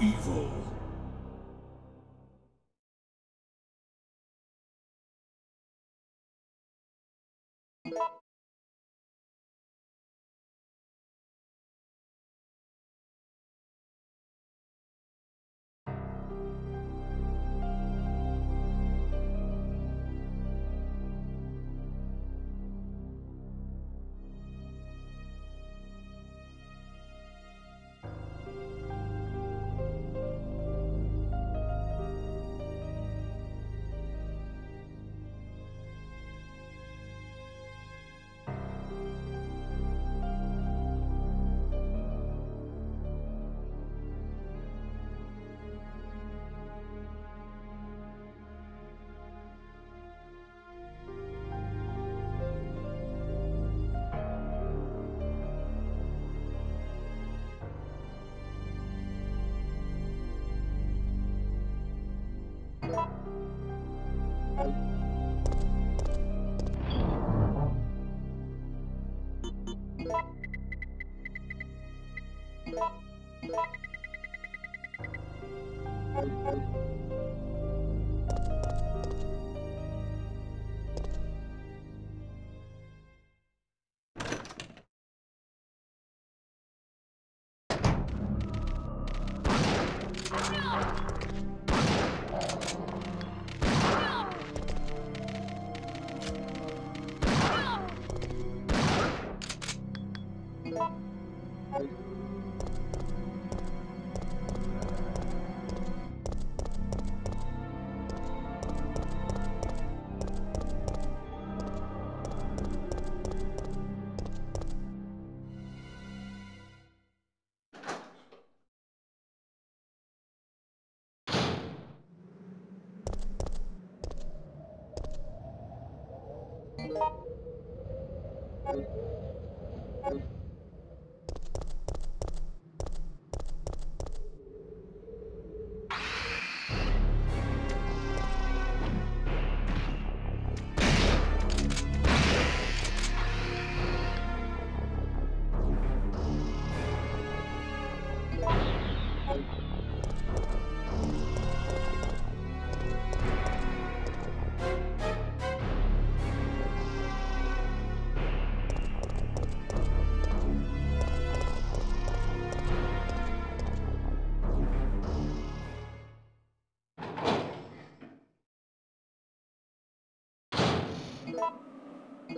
evil. No!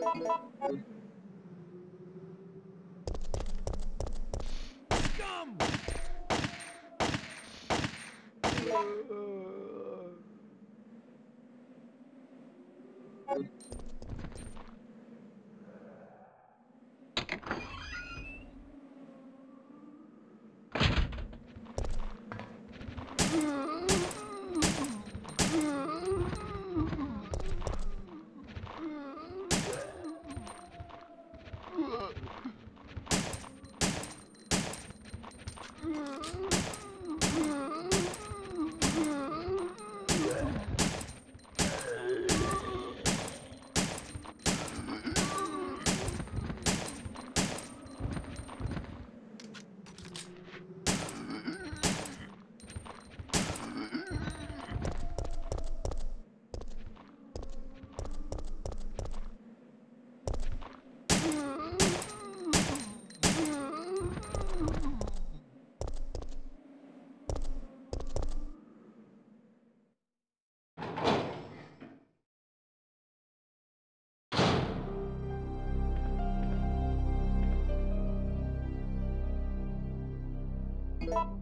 Come! Thank you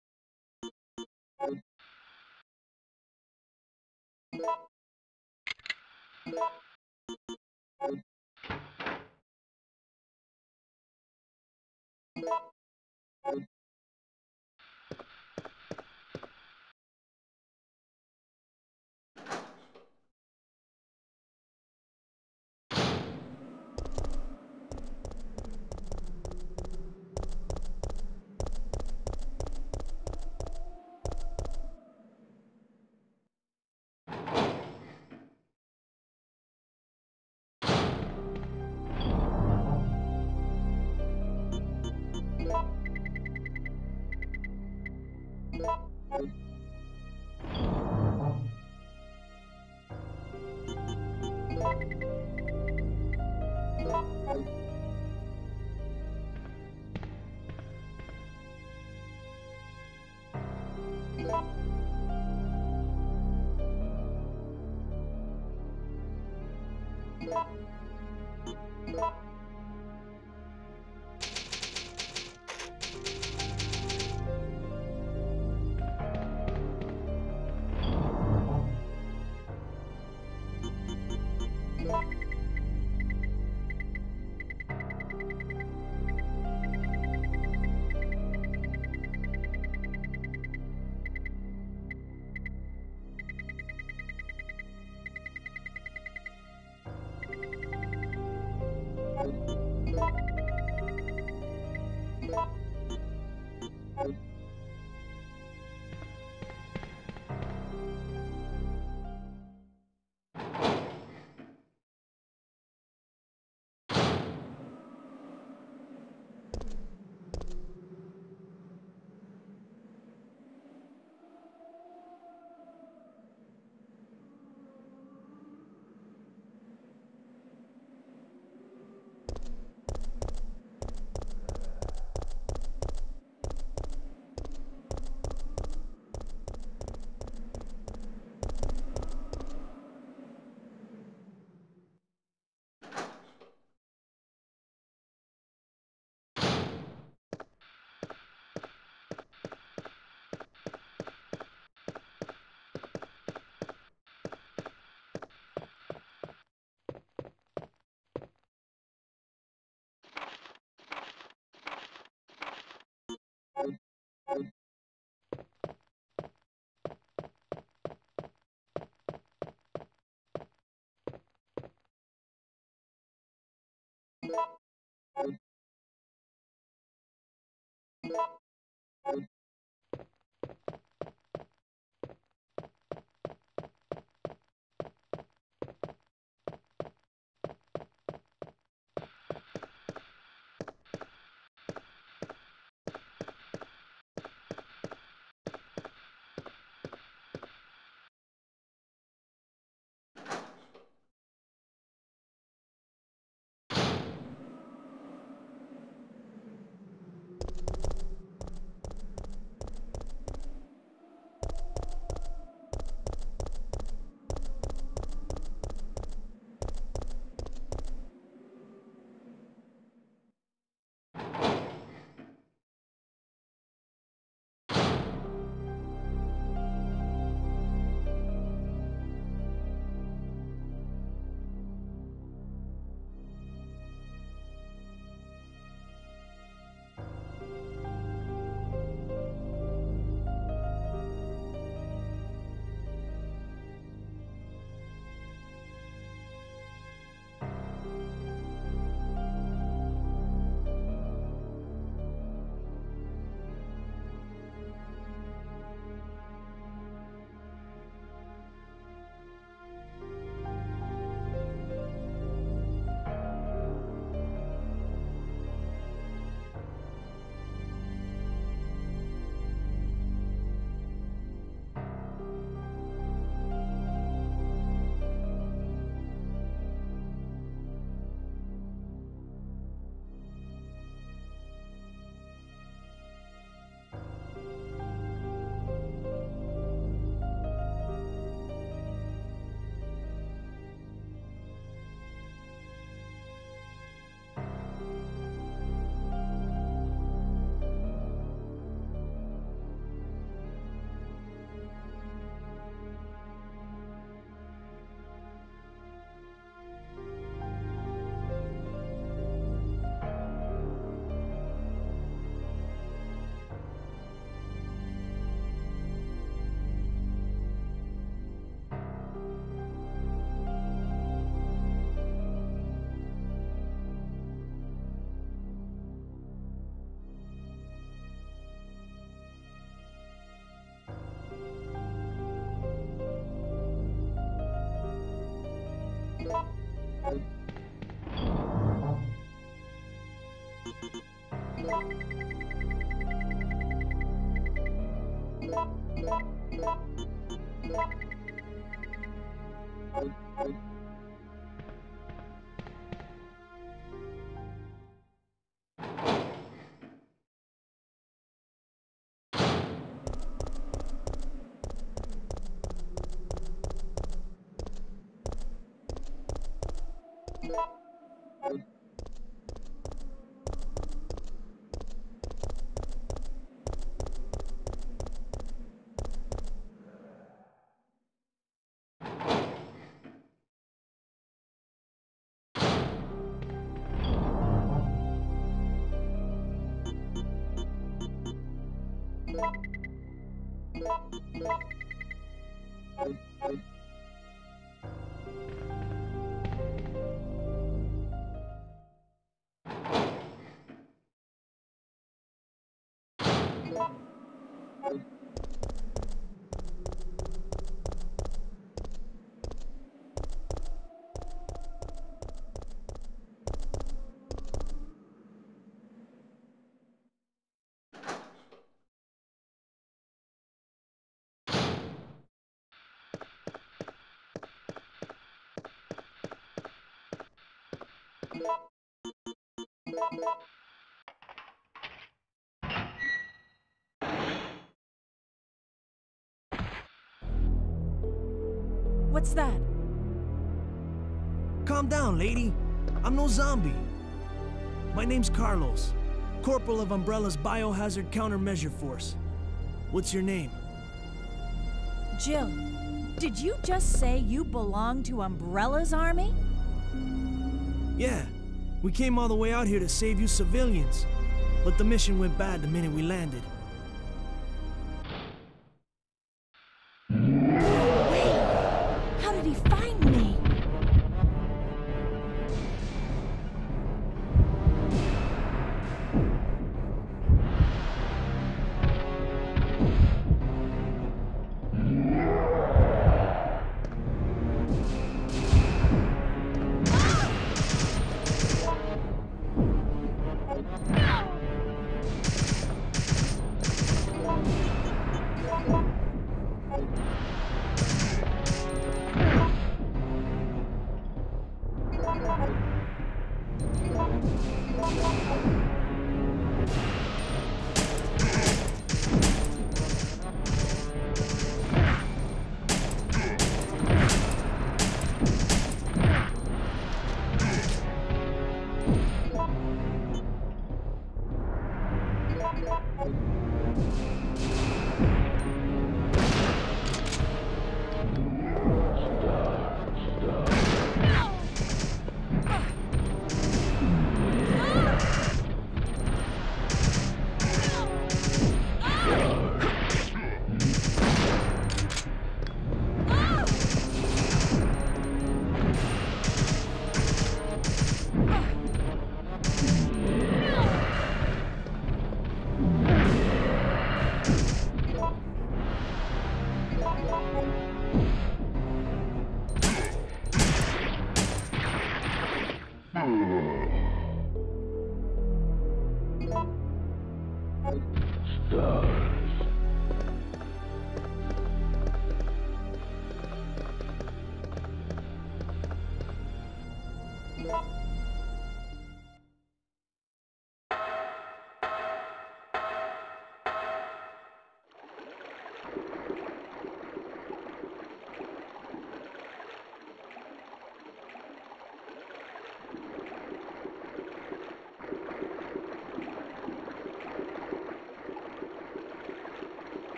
you. What's that? Calm down, lady. I'm no zombie. My name's Carlos, Corporal of Umbrella's Biohazard Countermeasure Force. What's your name? Jill, did you just say you belong to Umbrella's army? Yeah, we came all the way out here to save you civilians. But the mission went bad the minute we landed.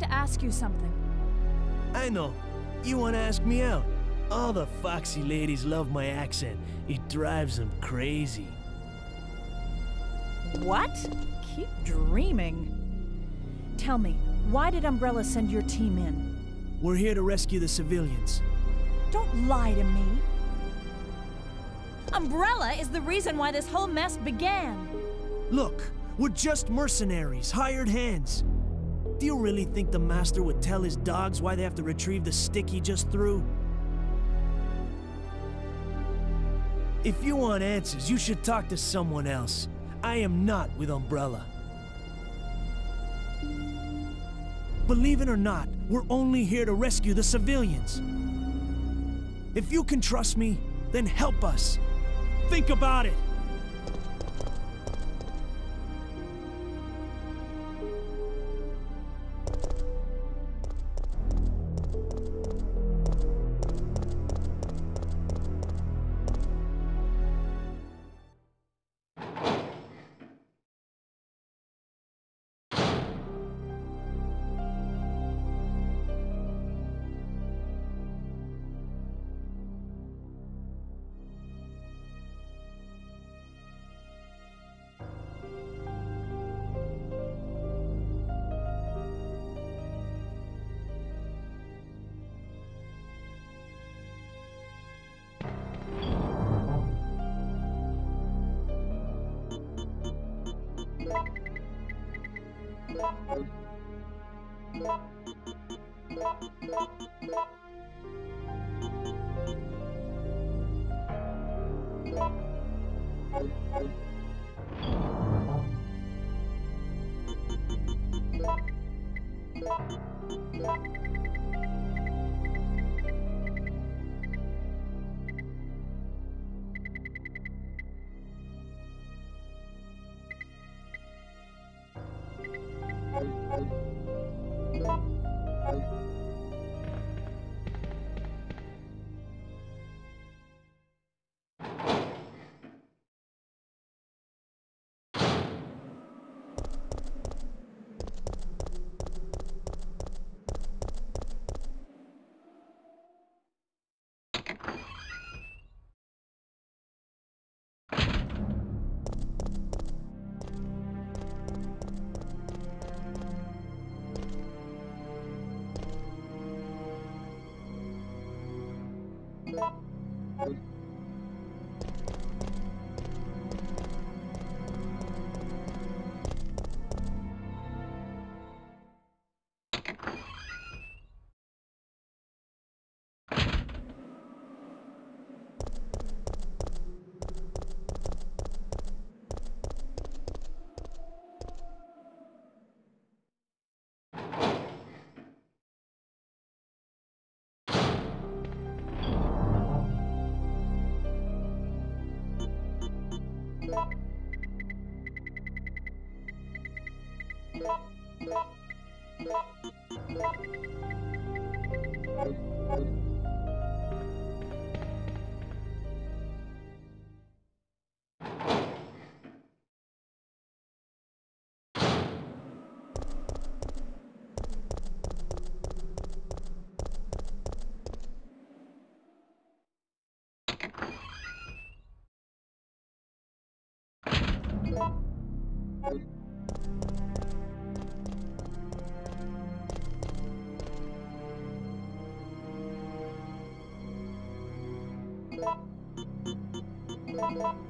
To ask you something. I know. You want to ask me out. All the foxy ladies love my accent. It drives them crazy. What? Keep dreaming. Tell me, why did Umbrella send your team in? We're here to rescue the civilians. Don't lie to me. Umbrella is the reason why this whole mess began. Look, we're just mercenaries, hired hands. Do you really think the Master would tell his dogs why they have to retrieve the stick he just threw? If you want answers, you should talk to someone else. I am not with Umbrella. Believe it or not, we're only here to rescue the civilians. If you can trust me, then help us. Think about it. Thank you.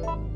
problem.